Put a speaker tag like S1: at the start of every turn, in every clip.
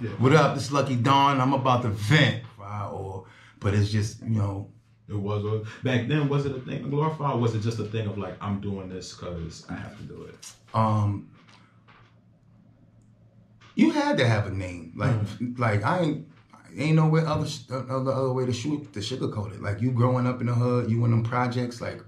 S1: Yeah.
S2: What up? This Lucky Don. I'm about to vent. Or, but it's just you know,
S1: It was was- back then. Was it a thing to glorify? Or was it just a thing of like I'm doing this because I have to do it?
S2: um, you had to have a name. Like,
S1: Mm-hmm.
S2: like I ain't. Ain't no way other, other other way to shoot to sugarcoat it. Like you growing up in the hood, you in them projects, like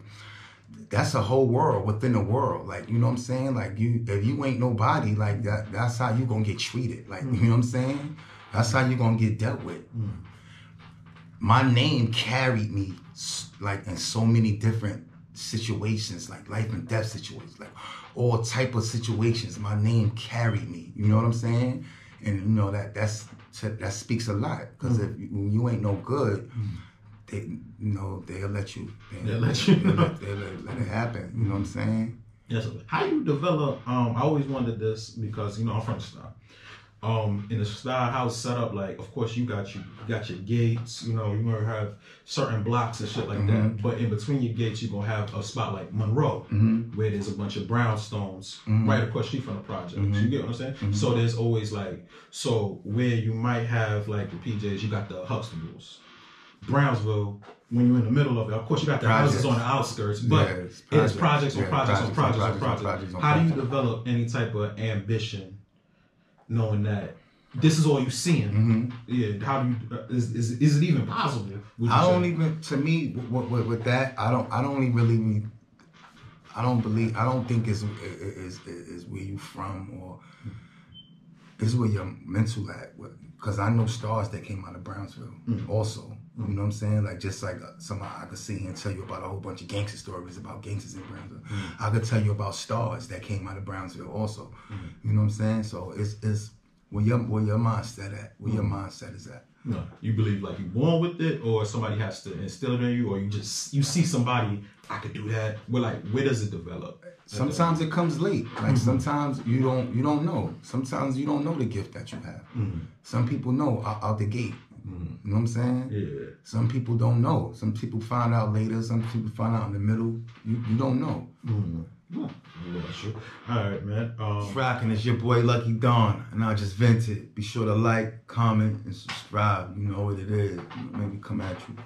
S2: that's a whole world within the world. Like, you know what I'm saying? Like you if you ain't nobody, like that that's how you gonna get treated. Like, you know what I'm saying? That's how you gonna get dealt with. Mm. My name carried me like in so many different situations, like life and death situations, like all type of situations. My name carried me. You know what I'm saying? And you know that that's that speaks a lot because mm. if you, you ain't no good, mm. They you know they'll let you
S1: They'll let you
S2: they'll let, they'll let, let it happen. You know what I'm saying?
S1: Yes. How you develop? Um, I always wondered this because you know I'm from the style. Um, in the style house setup, like of course you got you, you got your gates. You know you gonna have certain blocks and shit like that. Mm-hmm. But in between your gates, you gonna have a spot like Monroe, mm-hmm. where there's a bunch of brownstones mm-hmm. right across street from the project. You get what I'm saying? So there's always like so where you might have like the PJs, you got the Huxtables. Brownsville, when you're in the middle of it, of course you got the houses on the outskirts, but
S2: Yeah, it's
S1: it's
S2: projects.
S1: projects on
S2: Yeah,
S1: projects on
S2: projects on
S1: projects on
S2: projects on
S1: projects.
S2: projects
S1: How do you develop any type of ambition, knowing that this is all you're seeing? Yeah. How do you? Uh, is, is is it even possible?
S2: I don't
S1: say?
S2: even to me with, with, with that I don't I don't even really I don't believe I don't think it's is is where you from or it's where your mental at because I know stars that came out of Brownsville mm. also you mm. know what I'm saying? Like just like uh, somebody I could sit here and tell you about a whole bunch of gangster stories about gangsters in Brownsville. Mm. I could tell you about stars that came out of Brownsville also you know what I'm saying? So it's it's where your where your mindset at where your mindset is at
S1: No, you believe like you born with it, or somebody has to instill it in you, or you just you see somebody I could do that. Well, like where does it develop?
S2: Sometimes it comes late.
S1: Mm-hmm.
S2: Like sometimes you don't you don't know. Sometimes you don't know the gift that you have. Some people know out, out the gate. You know what I'm saying?
S1: Mm-hmm. Yeah.
S2: Some people don't know. Some people find out later. Some people find out in the middle. You, you don't know.
S1: Yeah, that's true. All right, man. Um,
S2: Rocking, it's your boy Lucky Don, and I just vented. Be sure to like, comment, and subscribe. You know what it is. Maybe come at you.